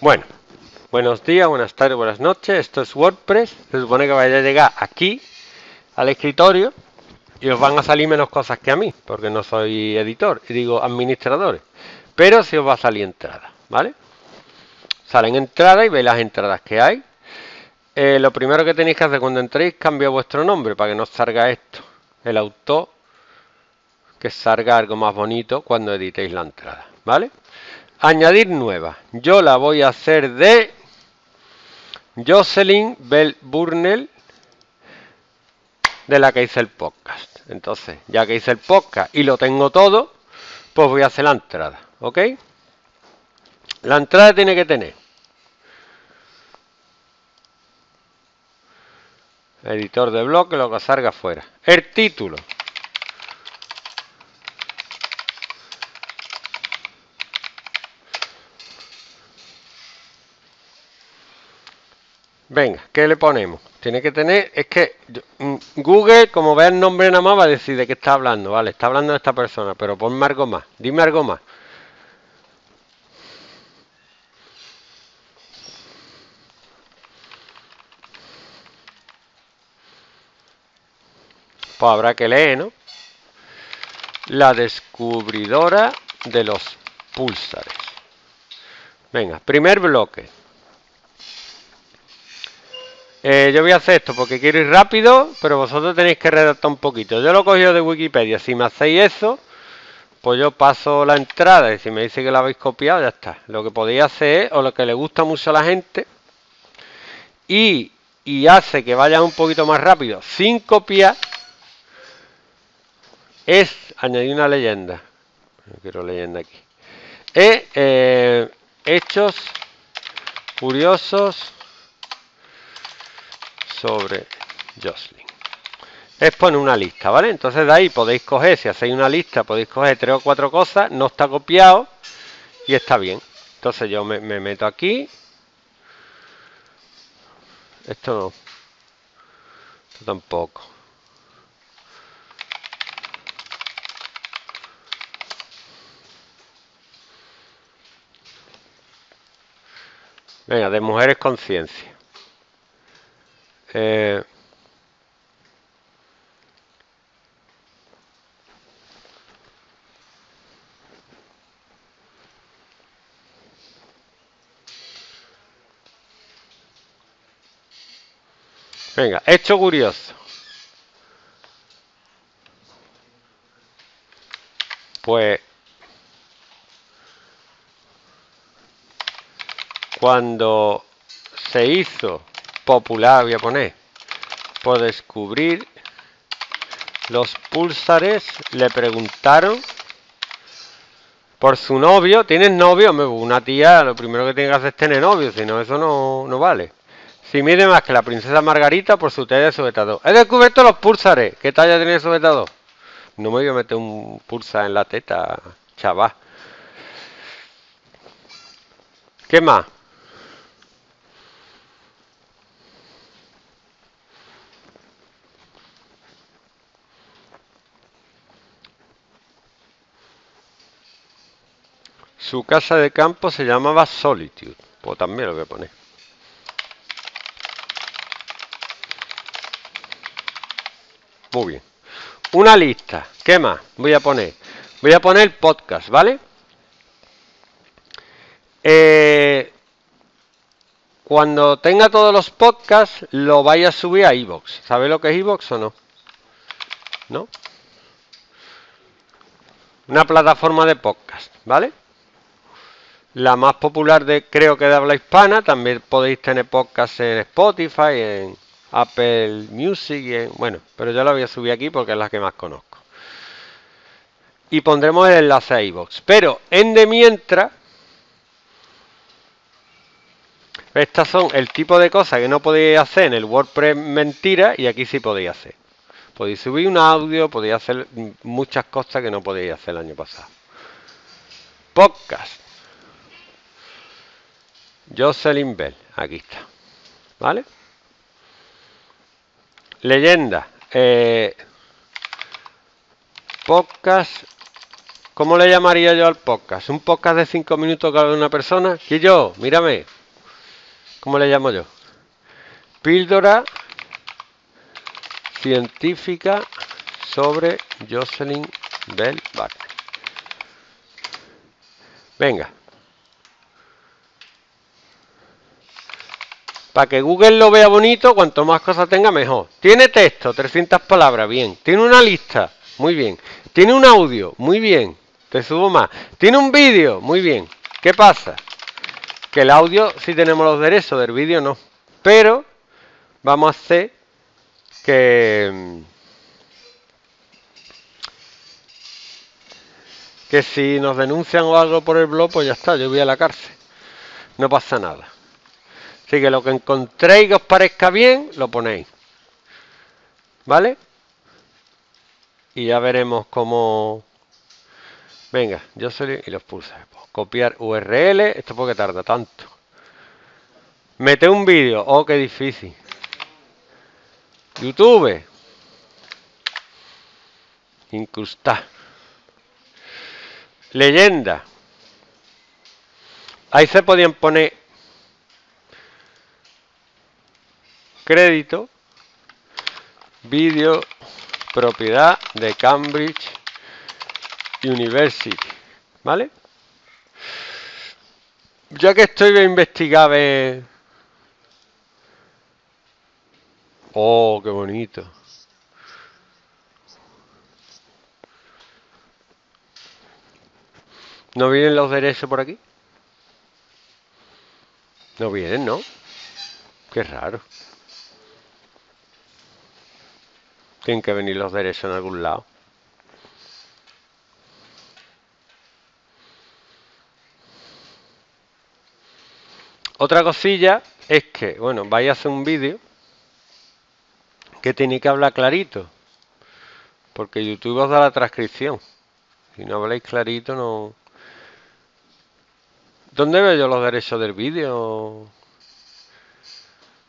Bueno, buenos días, buenas tardes, buenas noches. Esto es WordPress. Se supone que vaya a llegar aquí al escritorio y os van a salir menos cosas que a mí, porque no soy editor, y digo administradores. Pero si os va a salir entrada, ¿vale? Salen entradas y veis las entradas que hay. Eh, lo primero que tenéis que hacer cuando entréis, cambia vuestro nombre para que no salga esto. El autor, que salga algo más bonito cuando editéis la entrada, ¿vale? Añadir nueva. Yo la voy a hacer de Jocelyn Bell Burnell, de la que hice el podcast. Entonces, ya que hice el podcast y lo tengo todo, pues voy a hacer la entrada. ¿Ok? La entrada tiene que tener editor de bloque, lo que salga fuera. El título. Venga, ¿qué le ponemos? Tiene que tener, es que mm, Google, como ve el nombre nada más, va a decir de qué está hablando, ¿vale? Está hablando de esta persona, pero ponme algo más, dime algo más. Pues habrá que leer, ¿no? La descubridora de los púlsares. Venga, primer bloque. Eh, yo voy a hacer esto porque quiero ir rápido, pero vosotros tenéis que redactar un poquito. Yo lo he cogido de Wikipedia. Si me hacéis eso, pues yo paso la entrada y si me dice que la habéis copiado, ya está. Lo que podéis hacer es, o lo que le gusta mucho a la gente, y, hace que vaya un poquito más rápido sin copiar, es añadir una leyenda. No quiero leyenda aquí. Es eh, hechos curiosos sobre Jocelyn. Es poner una lista, ¿vale? Entonces de ahí podéis coger, si hacéis una lista, podéis coger tres o cuatro cosas, no está copiado y está bien. Entonces yo me, meto aquí. Esto no. Esto tampoco. Venga, de mujeres conciencia. Eh, venga, hecho curioso. Pues cuando se hizo popular, voy a poner, por descubrir los pulsares, le preguntaron por su novio, ¿tienes novio? Una tía lo primero que tiene que hacer es tener novio, si no eso no, no vale. Si mide más que la princesa Margarita por su talla de sujetador. He descubierto los pulsares. ¿Qué talla tiene el sujetador? No me voy a meter un pulsar en la teta, chaval. ¿Qué más? Su casa de campo se llamaba Solitude. Pues también lo voy a poner. Muy bien. Una lista. ¿Qué más? Voy a poner. Voy a poner podcast, ¿vale? Eh, cuando tenga todos los podcasts, lo vaya a subir a iVoox. ¿Sabe lo que es iVoox o no? ¿No? Una plataforma de podcast, ¿vale? La más popular de creo que de habla hispana. También podéis tener podcast en Spotify, en Apple Music, en, bueno, pero yo la voy a subir aquí porque es la que más conozco. Y pondremos el enlace a iVoox. Pero en de mientras, estas son el tipo de cosas que no podéis hacer en el WordPress mentira y aquí sí podéis hacer. Podéis subir un audio, podéis hacer muchas cosas que no podéis hacer el año pasado. Podcast. Jocelyn Bell, aquí está. ¿Vale? Leyenda. Eh, podcast ¿Cómo le llamaría yo al podcast? ¿Un podcast de cinco minutos cada una persona? ¿Y yo? Mírame. ¿Cómo le llamo yo? Píldora científica sobre Jocelyn Bell Barney. Venga. Para que Google lo vea bonito, cuanto más cosas tenga, mejor. Tiene texto, 300 palabras, bien. Tiene una lista, muy bien. Tiene un audio, muy bien. Te subo más. Tiene un vídeo, muy bien. ¿Qué pasa? Que el audio sí tenemos los derechos, del vídeo no. Pero vamos a hacer que... Que si nos denuncian o algo por el blog, pues ya está, yo voy a la cárcel. No pasa nada. Así que lo que encontréis que os parezca bien, lo ponéis. ¿Vale? Y ya veremos cómo... Venga, yo soy y los puse. Copiar URL. Esto porque tarda tanto. Mete un vídeo. Oh, qué difícil. YouTube. Incrustar. Leyenda. Ahí se podían poner crédito, vídeo, propiedad de Cambridge University, ¿vale? Ya que estoy a investigar, Oh, qué bonito. ¿No vienen los derechos por aquí? No vienen, ¿no? Qué raro. Tienen que venir los derechos en algún lado. Otra cosilla es que, bueno, vais a hacer un vídeo que tiene que hablar clarito. Porque YouTube os da la transcripción. Si no habláis clarito, no... ¿Dónde veo yo los derechos del vídeo?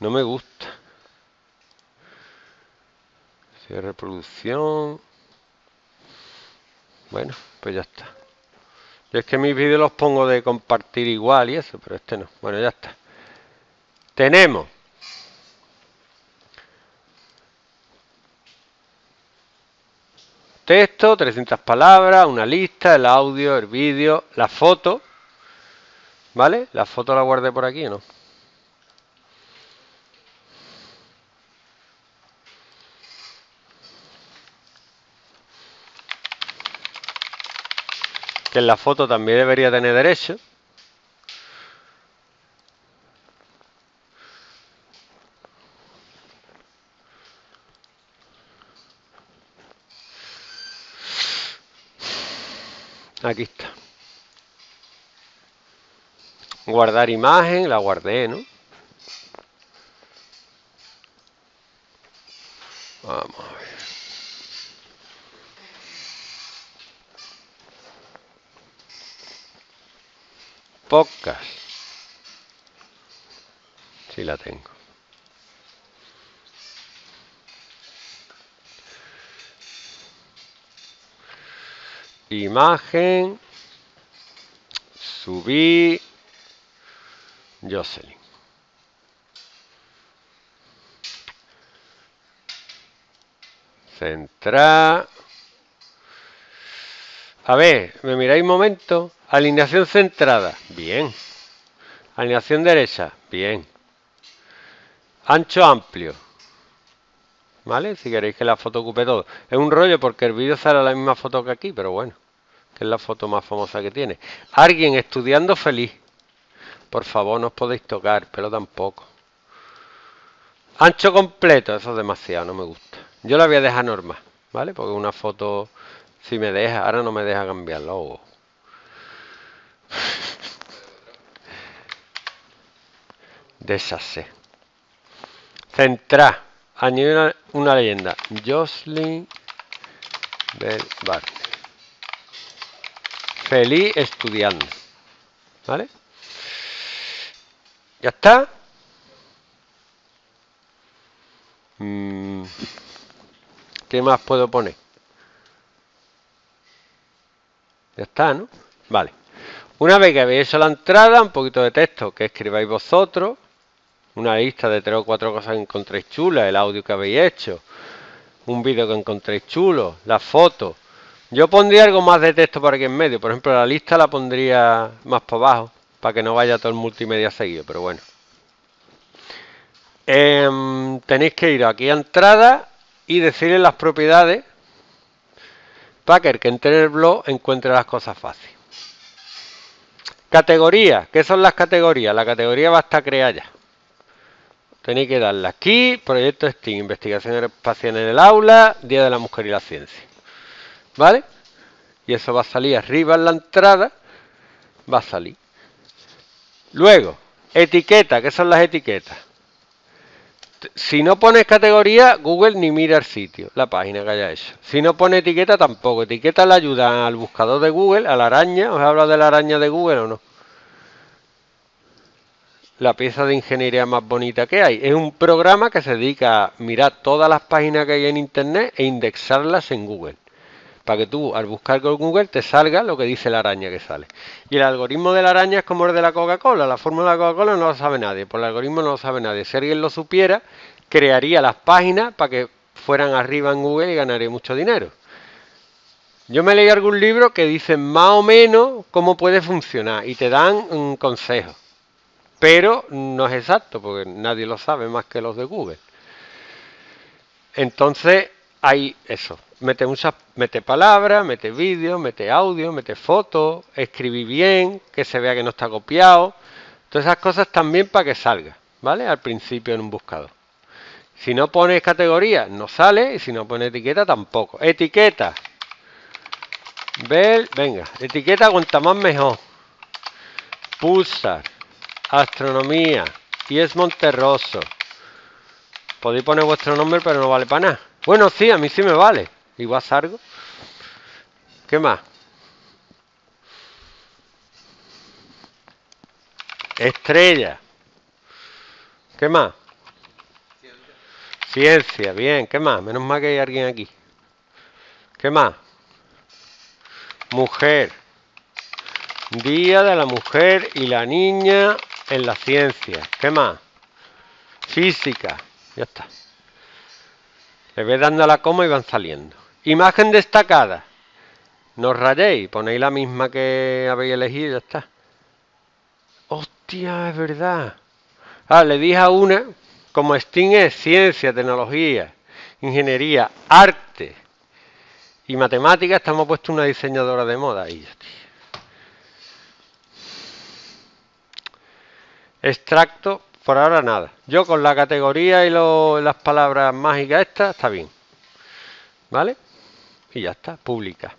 No me gusta de reproducción. Bueno, pues ya está. Yo es que mis vídeos los pongo de compartir igual y eso, pero este no. Bueno, ya está. Tenemos texto, 300 palabras, una lista, el audio, el vídeo, la foto. ¿Vale? La foto la guardé por aquí, ¿no? Que en la foto también debería tener derecho. Aquí está. Guardar imagen, la guardé, ¿no? Podcast. Sí la tengo. Imagen. Subí. Jocelyn. Centrar. A ver, me miráis un momento. Alineación centrada. Bien. Alineación derecha. Bien. Ancho amplio. ¿Vale? Si queréis que la foto ocupe todo. Es un rollo porque el vídeo sale la misma foto que aquí, pero bueno. Que es la foto más famosa que tiene. Alguien estudiando feliz. Por favor, no os podéis tocar, pero tampoco. Ancho completo, eso es demasiado, no me gusta. Yo la voy a dejar normal, ¿vale? Porque una foto, si me deja, ahora no me deja cambiarlo. Deshacer. Centrar. Añadir una, leyenda. Jocelyn Bell. Feliz estudiando. ¿Vale? ¿Ya está? Mm. ¿Qué más puedo poner? Ya está, ¿no? Vale. Una vez que habéis hecho la entrada, un poquito de texto que escribáis vosotros, una lista de tres o cuatro cosas que encontréis chulas, el audio que habéis hecho, un vídeo que encontréis chulo, las fotos. Yo pondría algo más de texto por aquí en medio. Por ejemplo, la lista la pondría más para abajo, para que no vaya todo el multimedia seguido, pero bueno. Em, tenéis que ir aquí a entrada y decirle las propiedades para que entre en el blog encuentre las cosas fáciles. Categorías. ¿Qué son las categorías? La categoría va a estar creada ya. Tenéis que darle aquí, proyecto STEAM, investigación espacial en el aula, Día de la Mujer y la Ciencia. ¿Vale? Y eso va a salir arriba en la entrada, va a salir. Luego, etiqueta, ¿qué son las etiquetas? Si no pones categoría, Google ni mira el sitio, la página que haya hecho. Si no pone etiqueta, tampoco. Etiqueta le ayuda al buscador de Google, a la araña. ¿Os he hablado de la araña de Google o no? la pieza de ingeniería más bonita que hay. Es un programa que se dedica a mirar todas las páginas que hay en Internet e indexarlas en Google. Para que tú, al buscar con Google, te salga lo que dice la araña que sale. Y el algoritmo de la araña es como el de la Coca-Cola. La fórmula de la Coca-Cola no lo sabe nadie. Por el algoritmo no lo sabe nadie. Si alguien lo supiera, crearía las páginas para que fueran arriba en Google y ganaría mucho dinero. Yo me leí algún libro que dice más o menos cómo puede funcionar y te dan un consejo pero no es exacto porque nadie lo sabe más que los de Google. Entonces hay eso, mete muchas, mete palabras, mete vídeos, mete audio, mete fotos, escribí bien, que se vea que no está copiado. Todas esas cosas también para que salga, ¿vale? Al principio en un buscador. Si no pones categoría, no sale, y si no pones etiqueta, tampoco. Etiqueta. venga, etiqueta cuanta más mejor. Pulsar astronomía y es Monterroso. Podéis poner vuestro nombre, pero no vale para nada. Bueno, sí, a mí sí me vale. Igual salgo. ¿Qué más? Estrella. ¿Qué más? Ciencia, bien. ¿Qué más? Menos mal que hay alguien aquí. ¿Qué más? Mujer. Día de la mujer y la niña en la ciencia. ¿Qué más? Física. Ya está. Le ve dando a la coma y van saliendo. Imagen destacada. No rayéis, ponéis la misma que habéis elegido y ya está. Hostia, es verdad. Ah, le dije a una, como STEAM es ciencia, tecnología, ingeniería, arte y matemáticas, estamos puesto una diseñadora de moda ahí. Extracto, por ahora nada. Yo con la categoría y las palabras mágicas estas, está bien. ¿Vale? Y ya está, publica.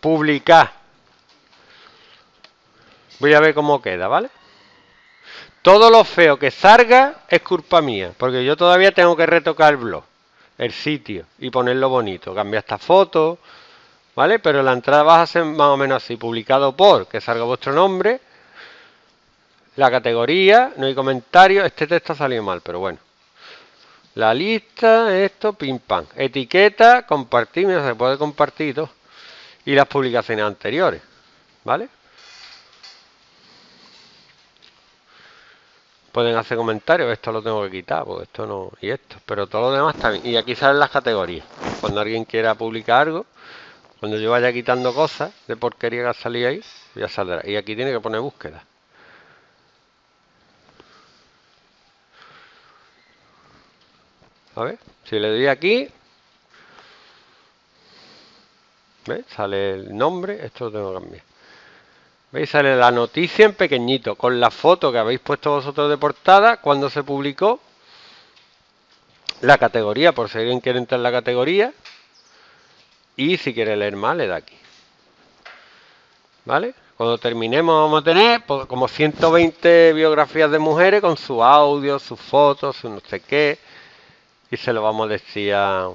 Publicar. Voy a ver cómo queda, ¿vale? Todo lo feo que salga es culpa mía, porque yo todavía tengo que retocar el blog, el sitio y ponerlo bonito. Cambiar esta foto, ¿vale? Pero la entrada va a ser más o menos así, publicado por, que salga vuestro nombre la categoría, no hay comentarios, este texto ha salido mal, pero bueno. La lista, esto, pim pam. Etiqueta, compartir, mira, se puede compartir todo. Y las publicaciones anteriores, ¿vale? Pueden hacer comentarios, esto lo tengo que quitar, porque esto no, y esto, pero todo lo demás bien. Y aquí salen las categorías. Cuando alguien quiera publicar algo, cuando yo vaya quitando cosas de porquería que ha salido ahí, ya saldrá. Y aquí tiene que poner búsqueda. Si le doy aquí. Sale el nombre, esto lo tengo que cambiar. ¿Veis? Sale la noticia en pequeñito, con la foto que habéis puesto vosotros de portada, cuando se publicó, la categoría, por si alguien quiere entrar en la categoría, y si quiere leer más, le da aquí. ¿Vale? Cuando terminemos vamos a tener pues, como 120 biografías de mujeres con su audio, sus fotos, su no sé qué, y se lo vamos a decir a,